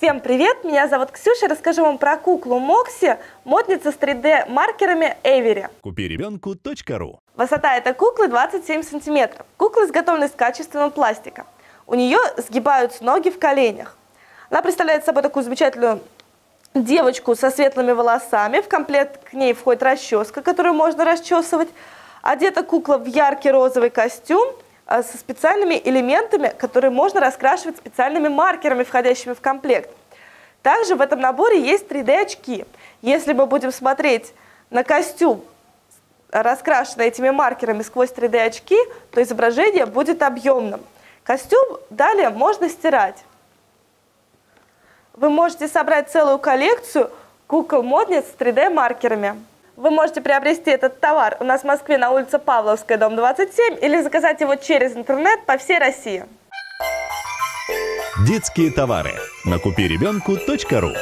Всем привет, меня зовут Ксюша, расскажу вам про куклу Мокси, модница с 3D-маркерами Эвери. Купи ребенку.ру Высота этой куклы 27 сантиметров. Кукла изготовлена из качественного пластика. У нее сгибаются ноги в коленях. Она представляет собой такую замечательную девочку со светлыми волосами. В комплект к ней входит расческа, которую можно расчесывать. Одета кукла в яркий розовый костюм – со специальными элементами, которые можно раскрашивать специальными маркерами, входящими в комплект. Также в этом наборе есть 3D-очки. Если мы будем смотреть на костюм, раскрашенный этими маркерами сквозь 3D-очки, то изображение будет объемным. Костюм далее можно стирать. Вы можете собрать целую коллекцию кукол-модниц с 3D-маркерами. Вы можете приобрести этот товар у нас в Москве на улице Павловская, дом 27, или заказать его через интернет по всей России. Детские товары на купиребенку.ру